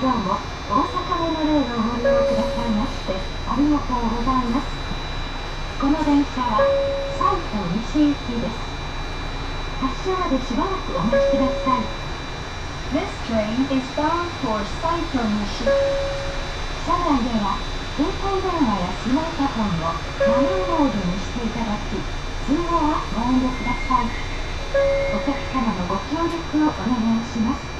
今日も大阪モノレールをご利用くださいましてありがとうございます。この電車は西都西行きです。発車までしばらくお待ちください。This train is bound for Saito Nishi. 車内では携帯電話やスマートフォンをマナーモードにしていただき通話はご遠慮くださいお客様のご協力をお願いします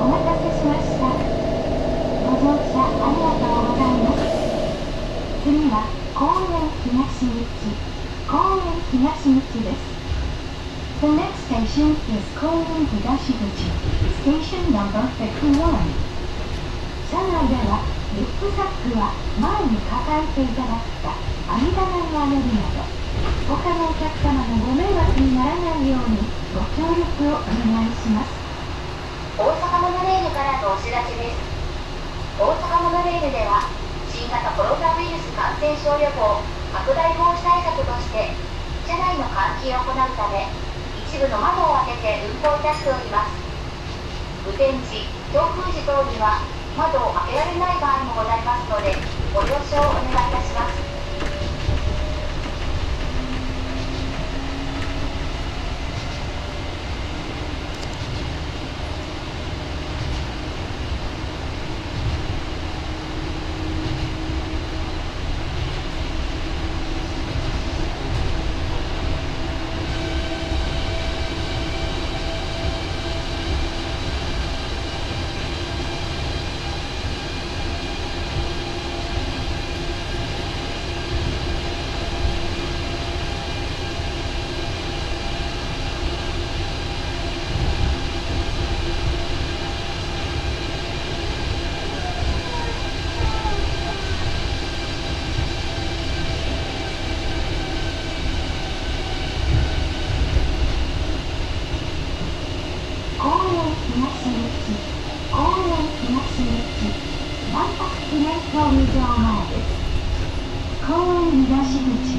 お待たせしましたご乗車ありがとうございます次は公園東口公園東口です The next station is Koen Higashiguchi. Station number 51. 車内ではリュックサックは前に抱えていただくか網棚に上げるなど他のお客様のご迷惑にならないようにご協力をお願いします大阪モノレールからのお知らせです大阪モノレールでは新型コロナウイルス感染症予防拡大防止対策として車内の換気を行うため一部の窓を開けて運行いたしております。雨天時強風時等には窓を開けられない場合もございますのでご了承お願いいたします公園東口公園東口万博記念競技場前です公園東口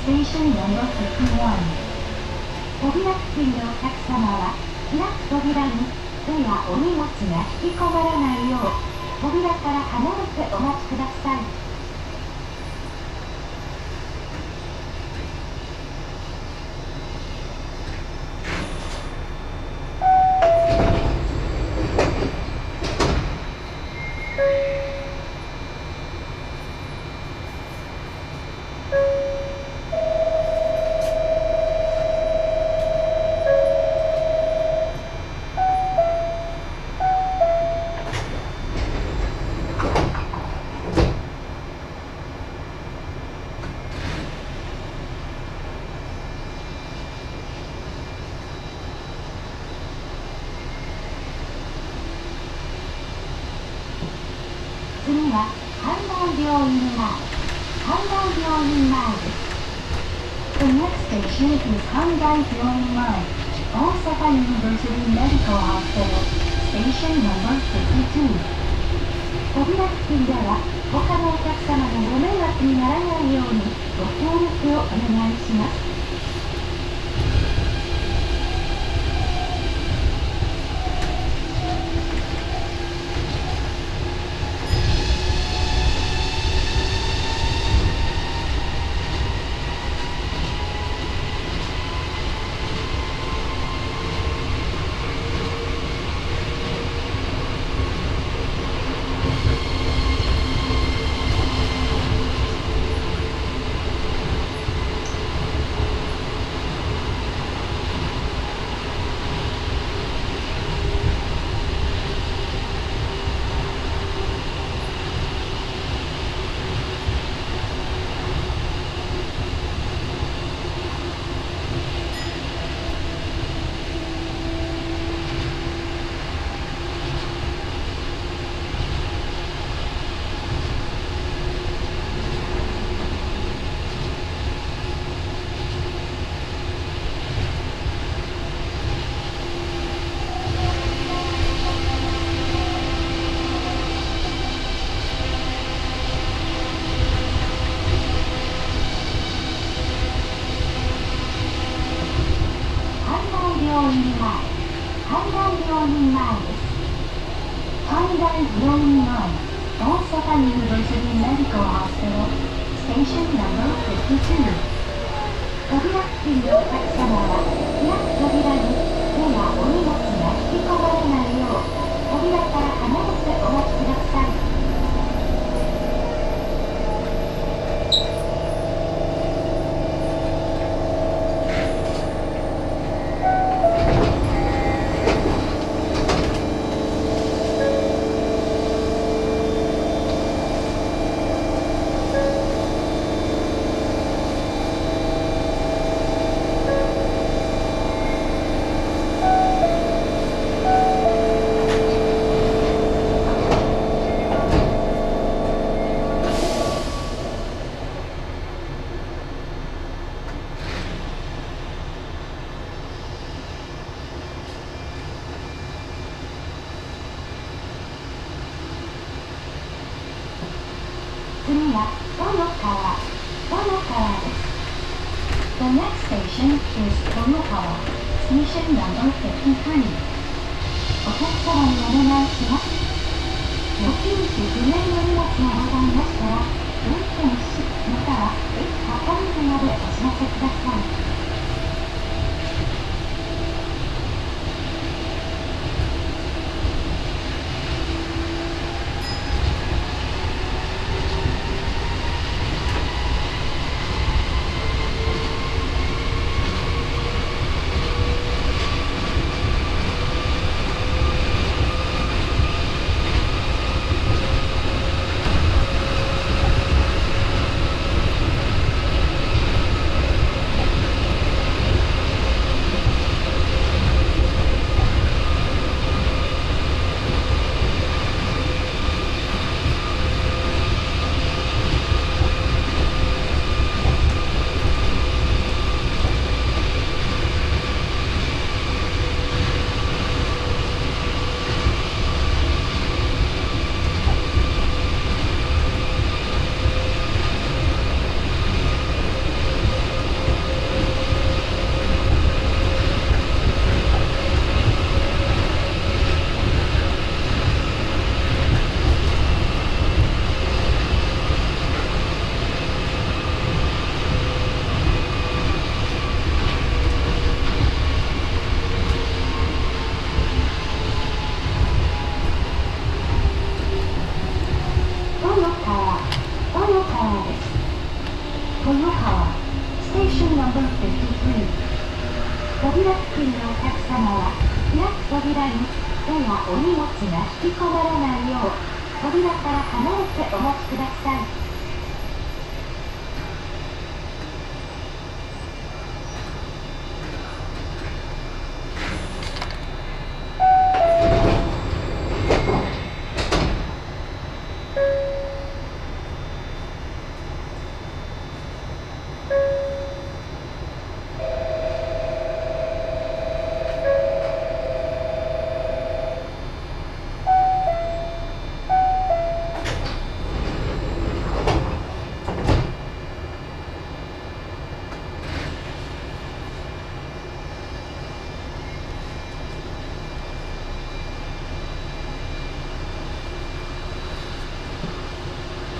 Station number 51. 扉付近のお客様は開く扉に手やお荷物が引き込まれないよう扉から離れてお待ちください次は阪南病院前阪南病院前です The next station is Hangai Mine, Osaka University Medical Hospital, station number 52. 扉付近では他のお客様のご迷惑にならないようにご協力をお願いします阪南病院前阪南病院前です Hangai Mine, Osaka University Medical Hospital, station number 52. 扉付近のお客様は開く扉に手やお荷物が引き込まれないよう扉から離れてお待ちください次は豊川豊川です The next station is Toyokawa, station number 53. お客様にお願いします持ち主不明の荷物がございましたら運転士または駅係員までお知らせください豊川豊川です Toyokawa, station number 53. 扉付近のお客様は開く扉に手やお荷物が引き込まれないよう扉から離れてお待ちください。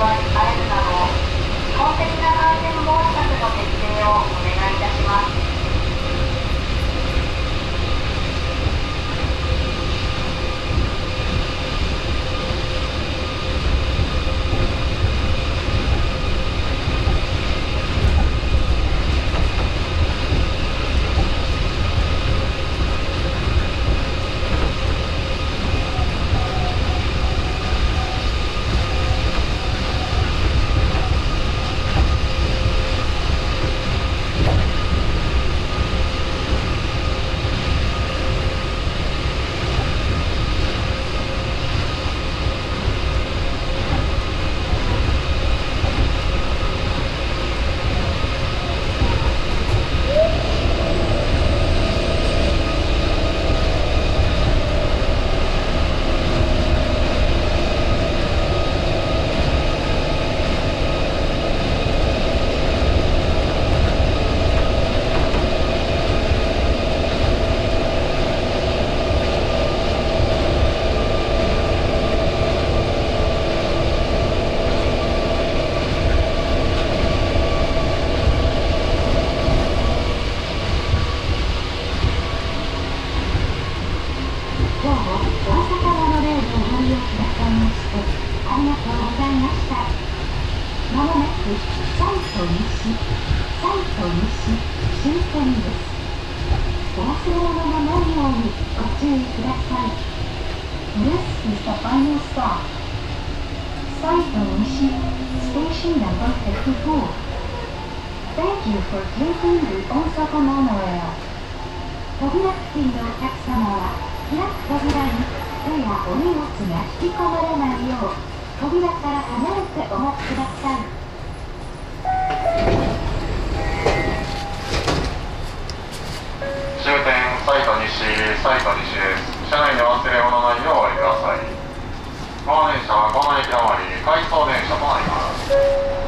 会えるなど基本的な感染防止策の徹底をお願いいたします今日も大阪モノレールをご利用くださいましてあありがとうございました。まもなく、サイト西、サイト西、終点です。お忘れ物がないようにご注意ください。This is the イト西と西、station 第959 Thank you 飛びなくていいのお客様は、開く扉に手やお荷物が引き込まれないよう。扉から離れてお待ちください。終点サイト西サイト西です車内に忘れ物ないようお割りください。この電車はこの駅止まり回送電車となります。